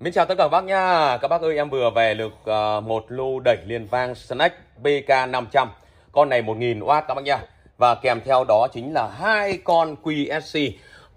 Mến chào tất cả các bác nhá. Các bác ơi em vừa về được uh, một lô đẩy liền vang Snack BK500. Con này 1000W các bác nhá. Và kèm theo đó chính là hai con QSC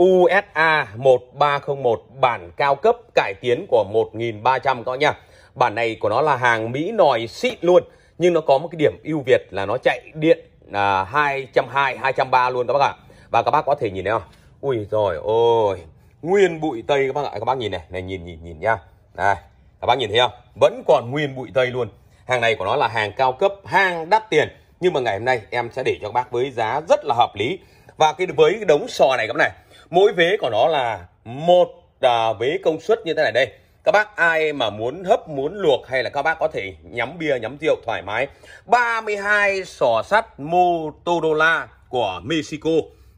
USA 1301 bản cao cấp cải tiến của 1300 các bác nhá. Bản này của nó là hàng Mỹ nòi xịn luôn. Nhưng nó có một cái điểm ưu việt là nó chạy điện là 220, 230 luôn các bác ạ. Và các bác có thể nhìn thấy không? Ui rồi ôi nguyên bụi tây các bác ạ. Các bác nhìn này này nhìn nhìn nhìn nha này các bác nhìn thấy không? Vẫn còn nguyên bụi tây luôn. Hàng này của nó là hàng cao cấp hàng đắt tiền. Nhưng mà ngày hôm nay em sẽ để cho các bác với giá rất là hợp lý. Và cái với cái đống sò này các bác này mỗi vế của nó là một à, vế công suất như thế này đây. Các bác ai mà muốn hấp muốn luộc hay là các bác có thể nhắm bia nhắm rượu thoải mái. 32 sò sắt Motorola của Mexico.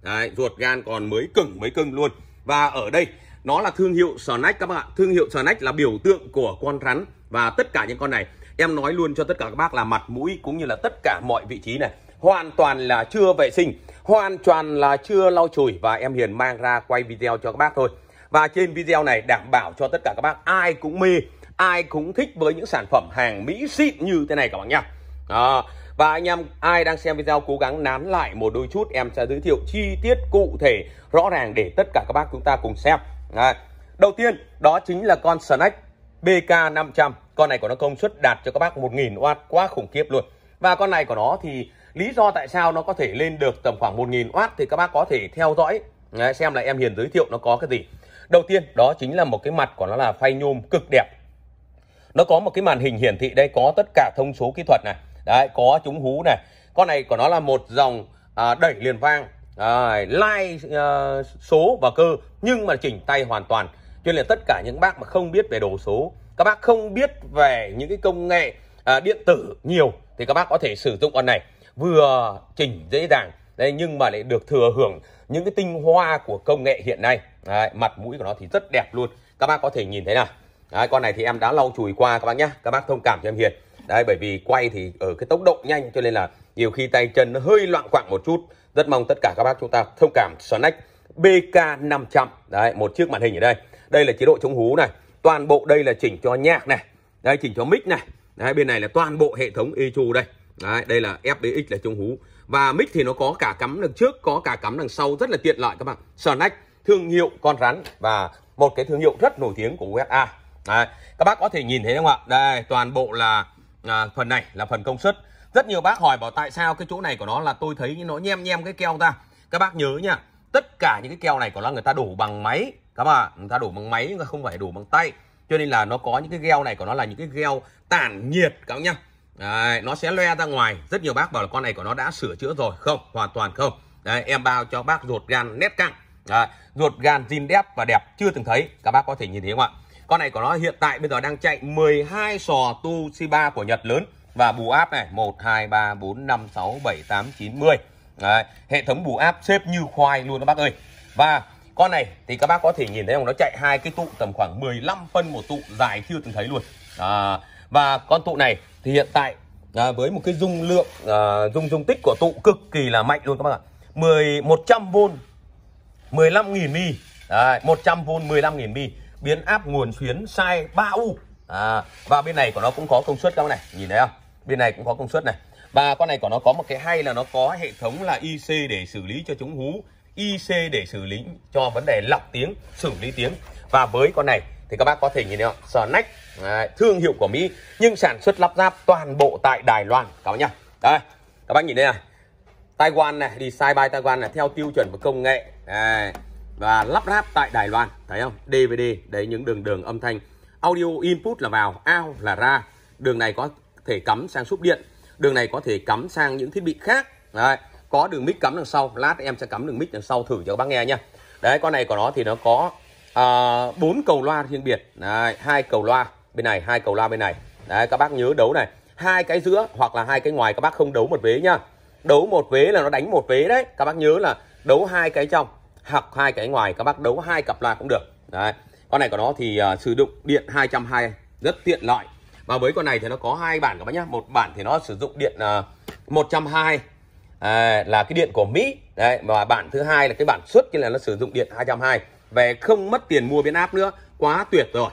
Đấy, ruột gan còn mới cứng mới cưng luôn và ở đây, nó là thương hiệu Snack các bạn thương hiệu Snack là biểu tượng của con rắn và tất cả những con này. Em nói luôn cho tất cả các bác là mặt mũi cũng như là tất cả mọi vị trí này, hoàn toàn là chưa vệ sinh, hoàn toàn là chưa lau chùi và em Hiền mang ra quay video cho các bác thôi. Và trên video này đảm bảo cho tất cả các bác ai cũng mê, ai cũng thích với những sản phẩm hàng Mỹ xịn như thế này các bạn nhá. Đó. Và anh em ai đang xem video cố gắng nán lại một đôi chút em sẽ giới thiệu chi tiết cụ thể rõ ràng để tất cả các bác chúng ta cùng xem. Đấy. Đầu tiên đó chính là con Snack BK500. Con này của nó công suất đạt cho các bác 1000W quá khủng khiếp luôn. Và con này của nó thì lý do tại sao nó có thể lên được tầm khoảng 1000W thì các bác có thể theo dõi Đấy, xem là em Hiền giới thiệu nó có cái gì. Đầu tiên đó chính là một cái mặt của nó là phay nhôm cực đẹp. Nó có một cái màn hình hiển thị đây có tất cả thông số kỹ thuật này đấy có trúng hú này. Con này của nó là một dòng à, đẩy liền vang. À, lai à, số và cơ nhưng mà chỉnh tay hoàn toàn. Cho nên là tất cả những bác mà không biết về đồ số các bác không biết về những cái công nghệ à, điện tử nhiều thì các bác có thể sử dụng con này. Vừa chỉnh dễ dàng đây nhưng mà lại được thừa hưởng những cái tinh hoa của công nghệ hiện nay. Đấy, mặt mũi của nó thì rất đẹp luôn. Các bác có thể nhìn thấy nào. Đấy, con này thì em đã lau chùi qua các bác nhá. Các bác thông cảm cho em Hiền đấy bởi vì quay thì ở cái tốc độ nhanh cho nên là nhiều khi tay chân nó hơi loạn quạng một chút. Rất mong tất cả các bác chúng ta thông cảm Sonic BK500 đấy một chiếc màn hình ở đây. Đây là chế độ chống hú này. Toàn bộ đây là chỉnh cho nhạc này. Đây chỉnh cho mic này. Đấy bên này là toàn bộ hệ thống EQ đây. Đấy đây là FBX là chống hú. Và mic thì nó có cả cắm đằng trước có cả cắm đằng sau. Rất là tiện lợi các bạn. Sonic thương hiệu con rắn và một cái thương hiệu rất nổi tiếng của USA Đấy, các bác có thể nhìn thấy không ạ? Đây toàn bộ là à, phần này là phần công suất. Rất nhiều bác hỏi bảo tại sao cái chỗ này của nó là tôi thấy nó nhem nhem cái keo ta các bác nhớ nha tất cả những cái keo này của nó người ta đổ bằng máy các bạn người ta đổ bằng máy không phải đổ bằng tay. Cho nên là nó có những cái gel này của nó là những cái gel tản nhiệt các bác nhá. Đấy, nó sẽ loe ra ngoài. Rất nhiều bác bảo là con này của nó đã sửa chữa rồi. Không hoàn toàn không. Đấy, em bao cho bác ruột gan nét căng. Đấy, ruột gan zin đẹp và đẹp chưa từng thấy. Các bác có thể nhìn thấy không ạ? Con này của nó hiện tại bây giờ đang chạy 12 sò tu Shiba của Nhật lớn và bù áp này 1 2 3 4 5 6 7 8 9 10. Đấy, hệ thống bù áp xếp như khoai luôn các bác ơi. Và con này thì các bác có thể nhìn thấy không nó chạy hai cái tụ tầm khoảng 15 phân một tụ dài chưa từng thấy luôn. À, và con tụ này thì hiện tại à, với một cái dung lượng à, dung dung tích của tụ cực kỳ là mạnh luôn các bác ạ. 10 100V 15.000 mi. Đấy, 100V 15.000 mi biến áp nguồn xuyến sai 3U à, và bên này của nó cũng có công suất các bạn này nhìn thấy không? Bên này cũng có công suất này. Và con này của nó có một cái hay là nó có hệ thống là IC để xử lý cho chúng hú IC để xử lý cho vấn đề lọc tiếng xử lý tiếng. Và với con này thì các bác có thể nhìn thấy không? Snack à, thương hiệu của Mỹ nhưng sản xuất lắp ráp toàn bộ tại Đài Loan các bác nhá. Đây các bác nhìn đây này Taiwan này đi sai by Taiwan này theo tiêu chuẩn của công nghệ. À, và lắp ráp tại Đài Loan. Thấy không? DVD đấy những đường đường âm thanh. Audio input là vào out là ra. Đường này có thể cắm sang súp điện. Đường này có thể cắm sang những thiết bị khác. Đấy có đường mic cắm đằng sau. Lát em sẽ cắm đường mic đằng sau thử cho các bác nghe nha. đấy con này của nó thì nó có à, bốn uh, cầu loa riêng biệt. Đấy, hai cầu loa bên này hai cầu loa bên này. Đấy các bác nhớ đấu này. Hai cái giữa hoặc là hai cái ngoài các bác không đấu một vế nhá. Đấu một vế là nó đánh một vế đấy. Các bác nhớ là đấu hai cái trong hoặc hai cái ngoài các bác đấu hai cặp loa cũng được. Đấy con này của nó thì uh, sử dụng điện 220 rất tiện lợi. Và với con này thì nó có hai bản các bác nhá. Một bản thì nó sử dụng điện à, uh, 120 à, là cái điện của Mỹ. Đấy và bản thứ hai là cái bản xuất kia là nó sử dụng điện 220 về không mất tiền mua biến áp nữa quá tuyệt rồi.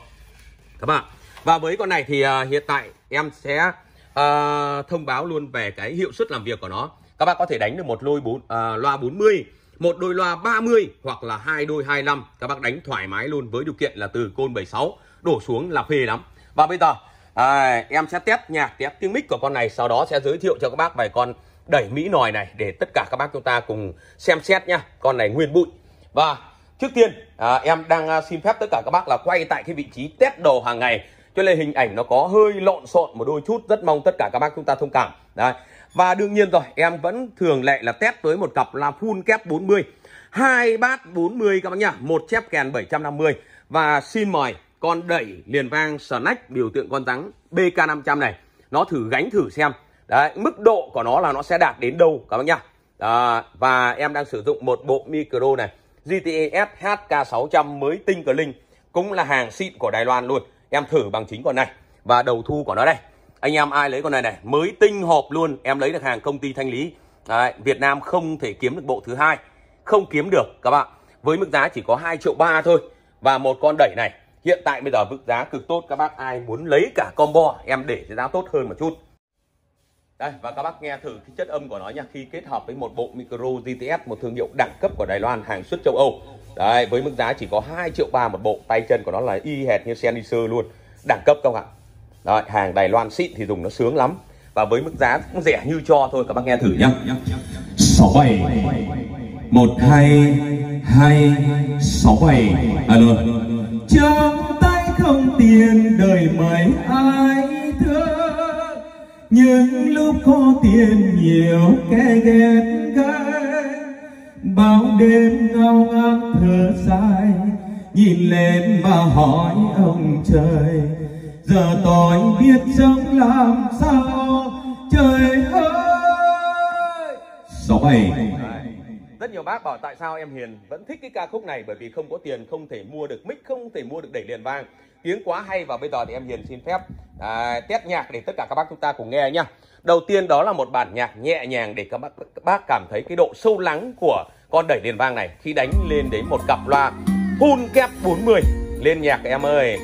Các bạn và với con này thì uh, hiện tại em sẽ uh, thông báo luôn về cái hiệu suất làm việc của nó. Các bác có thể đánh được một lôi bốn uh, loa 40 một đôi loa 30 hoặc là hai đôi 25 các bác đánh thoải mái luôn với điều kiện là từ côn 76 đổ xuống là phê lắm. Và bây giờ à, em sẽ test nhạc test tiếng mic của con này sau đó sẽ giới thiệu cho các bác vài con đẩy mỹ nòi này để tất cả các bác chúng ta cùng xem xét nhá con này nguyên bụi. Và trước tiên à, em đang à, xin phép tất cả các bác là quay tại cái vị trí test đồ hàng ngày. Cho nên hình ảnh nó có hơi lộn xộn một đôi chút rất mong tất cả các bác chúng ta thông cảm. Đấy và đương nhiên rồi em vẫn thường lệ là test tới một cặp là full kép 40 hai bát 40 các bác nhá một chép kèn 750 và xin mời con đẩy liền vang snack biểu tượng con rắn BK500 này. Nó thử gánh thử xem. Đấy mức độ của nó là nó sẽ đạt đến đâu các bác nhá. À, và em đang sử dụng một bộ micro này. GTS HK600 mới tinh cờ linh cũng là hàng xịn của Đài Loan luôn. Em thử bằng chính con này. Và đầu thu của nó đây anh em ai lấy con này này mới tinh hộp luôn em lấy được hàng công ty thanh lý. Đấy, Việt Nam không thể kiếm được bộ thứ hai không kiếm được các bạn. Với mức giá chỉ có 2 triệu ba thôi và một con đẩy này hiện tại bây giờ mức giá cực tốt các bác ai muốn lấy cả combo em để giá tốt hơn một chút. Đây và các bác nghe thử cái chất âm của nó nha. Khi kết hợp với một bộ micro GTS một thương hiệu đẳng cấp của Đài Loan hàng xuất châu Âu. Đấy với mức giá chỉ có 2 triệu ba một bộ tay chân của nó là y hệt như Sennheiser luôn đẳng cấp các bạn. Đấy, hàng Đài Loan xịn thì dùng nó sướng lắm. Và với mức giá cũng rẻ như cho thôi các bác nghe thử nhá. Sáu bảy một hai hai sáu bảy. Alo. Trong tay không tiền đời mấy ai thương những lúc có tiền nhiều kẻ ghét gai bao đêm ngao ngán thở dài nhìn lên và hỏi ông trời giờ tôi biết sống làm sao. Trời ơi! Sáu bảy rất nhiều bác bảo tại sao em Hiền vẫn thích cái ca khúc này bởi vì không có tiền không thể mua được mic không thể mua được đẩy liền vang tiếng quá hay và bây giờ thì em Hiền xin phép à, test nhạc để tất cả các bác chúng ta cùng nghe nhá. Đầu tiên đó là một bản nhạc nhẹ nhàng để các bác, các bác cảm thấy cái độ sâu lắng của con đẩy liền vang này khi đánh lên đến một cặp loa full kép 40 lên nhạc em ơi.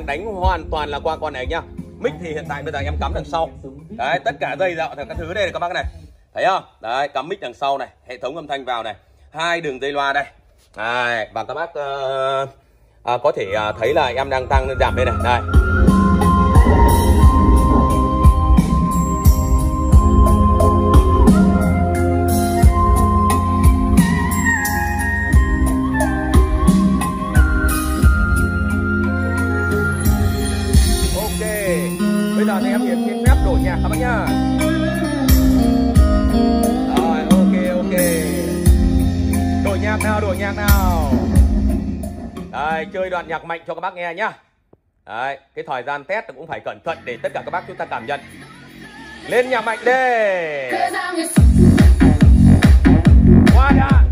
Đang đánh hoàn toàn là qua con này nhá. Mic thì hiện tại bây giờ em cắm đằng sau. Đấy, tất cả dây dạo các thứ đây này các bác này. Thấy không? Đấy, cắm mic đằng sau này, hệ thống âm thanh vào này, hai đường dây loa đây. Đấy, và các bác uh, à, có thể uh, thấy là em đang tăng giảm đây này. Đây. Chơi đoạn nhạc mạnh cho các bác nghe nhá. Đấy, cái thời gian test cũng phải cẩn thận để tất cả các bác chúng ta cảm nhận. Lên nhạc mạnh đi. Quá đã.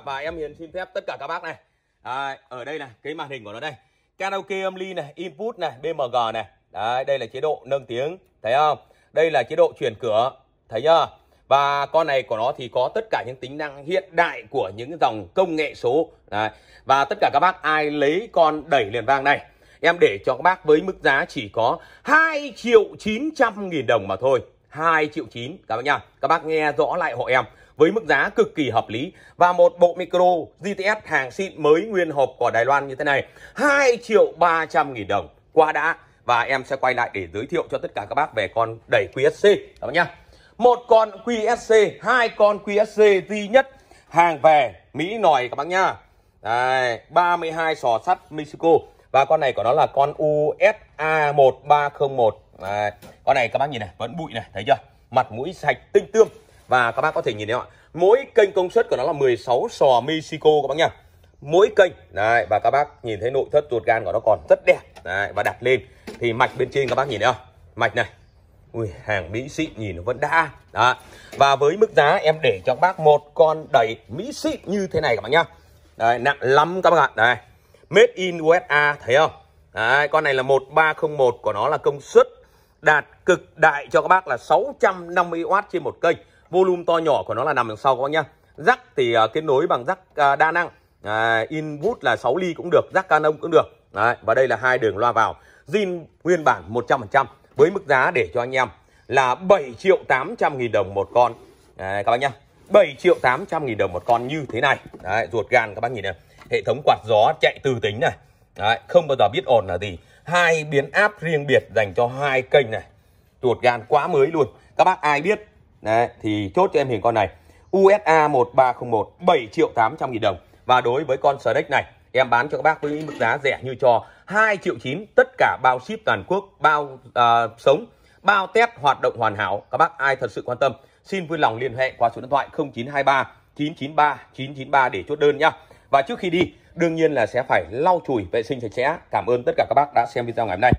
Và em Hiền xin phép tất cả các bác này. à, ở đây này, cái màn hình của nó đây. Karaoke âm ly này, input này, BMG này. Đấy, đây là chế độ nâng tiếng, thấy không? Đây là chế độ chuyển cửa, thấy chưa? Và con này của nó thì có tất cả những tính năng hiện đại của những dòng công nghệ số. Đấy. Và tất cả các bác ai lấy con đẩy liền vang này, em để cho các bác với mức giá chỉ có 2 triệu 900 nghìn đồng mà thôi. 2 triệu 9 các bác nha. Các bác nghe rõ lại hộ em với mức giá cực kỳ hợp lý. Và một bộ micro GTS hàng xịn mới nguyên hộp của Đài Loan như thế này 2 triệu 300 nghìn đồng qua đã. Và em sẽ quay lại để giới thiệu cho tất cả các bác về con đẩy QSC các bác nhá. Một con QSC hai con QSC duy nhất hàng về Mỹ nòi các bác nhá. Đây, 32 sò sắt Mexico. Và con này của nó là con USA 1301 Đấy. con này các bác nhìn này vẫn bụi này thấy chưa? Mặt mũi sạch tinh tươm và các bác có thể nhìn thấy ạ? Mỗi kênh công suất của nó là 16 sò Mexico các bác nhá. Mỗi kênh đấy và các bác nhìn thấy nội thất ruột gan của nó còn rất đẹp. Đấy, và đặt lên. Thì mạch bên trên các bác nhìn thấy không? Mạch này. Ui hàng mỹ xịn nhìn nó vẫn đã. Đó. Và với mức giá em để cho các bác một con đẩy mỹ xịn như thế này các bác nhá. Đấy, nặng lắm các bác ạ. Đây made in USA thấy không? Đấy, con này là 1301 của nó là công suất đạt cực đại cho các bác là 650W trên một kênh volume to nhỏ của nó là nằm đằng sau các bác nhá. Rắc thì uh, kết nối bằng rắc uh, à, đa năng. Uh, input là 6 ly cũng được rắc canon cũng được. Đấy, và đây là hai đường loa vào. Zin nguyên bản 100% với mức giá để cho anh em là 7 triệu 800 nghìn đồng một con. Đấy, các bác nhá. 7 triệu 800 nghìn đồng một con như thế này. Đấy, ruột gan các bác nhìn này. Hệ thống quạt gió chạy từ tính này. Đấy, không bao giờ biết ồn là gì. Hai biến áp riêng biệt dành cho hai kênh này. Ruột gan quá mới luôn. Các bác ai biết Đấy, thì chốt cho em hình con này. USA 1301 7 triệu 800 nghìn đồng. Và đối với con Sdex này em bán cho các bác với mức giá rẻ như cho 2 triệu 9 tất cả bao ship toàn quốc bao uh, sống bao test hoạt động hoàn hảo. Các bác ai thật sự quan tâm xin vui lòng liên hệ qua số điện thoại 0923 993 993 để chốt đơn nhá. Và trước khi đi đương nhiên là sẽ phải lau chùi vệ sinh sạch sẽ. Cảm ơn tất cả các bác đã xem video ngày hôm nay.